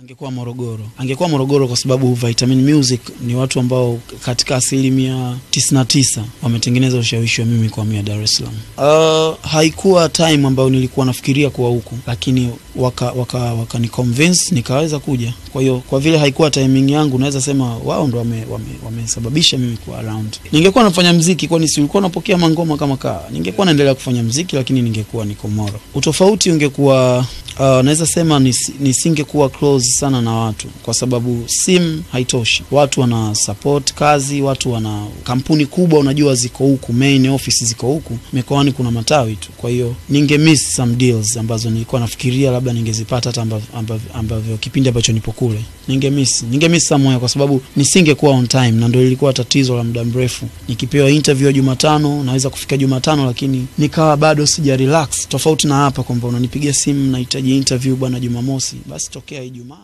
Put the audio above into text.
Angekuwa Morogoro, angekuwa Morogoro kwa sababu Vitamin Music ni watu ambao katika asilimia 99 wametengeneza ushawishi wa mimi kuhamia Dar es Salaam. Uh, haikuwa time ambayo nilikuwa nafikiria kuwa huku, lakini waka waka wakani convince nikaweza kuja. Kwa hiyo kwa vile haikuwa timing yangu, naweza sema wao ndo wamesababisha wame, wame mimi kuwa around. Ningekuwa nafanya mziki, kwani si ulikuwa napokea mangoma kama kaa, ningekuwa naendelea kufanya mziki, lakini ningekuwa niko Moro. Utofauti ungekuwa uh, naweza sema nis, nisingekuwa close sana na watu kwa sababu simu haitoshi. Watu wana support kazi, watu wana kampuni kubwa, unajua ziko huku, main office ziko huku, mikoani kuna matawi tu. Kwa hiyo ninge miss some deals ambazo nilikuwa nafikiria labda ningezipata hata ambavyo, ambavyo, ambavyo kipindi ambacho nipo kule ninge miss ninge miss somewhere kwa sababu nisingekuwa on time, na ndio ilikuwa tatizo la muda mrefu. Nikipewa interview Jumatano naweza kufika Jumatano, lakini nikawa bado sija relax, tofauti na hapa kwamba unanipigia simu nahitaji interview bwana Jumamosi, basi tokea Ijumaa